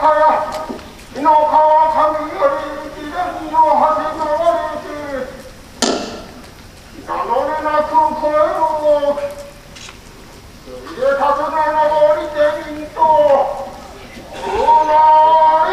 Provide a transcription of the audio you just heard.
か日の川神より自然の橋のわりし名乗れなく声を置き入れたくなら降りてみんと生まれ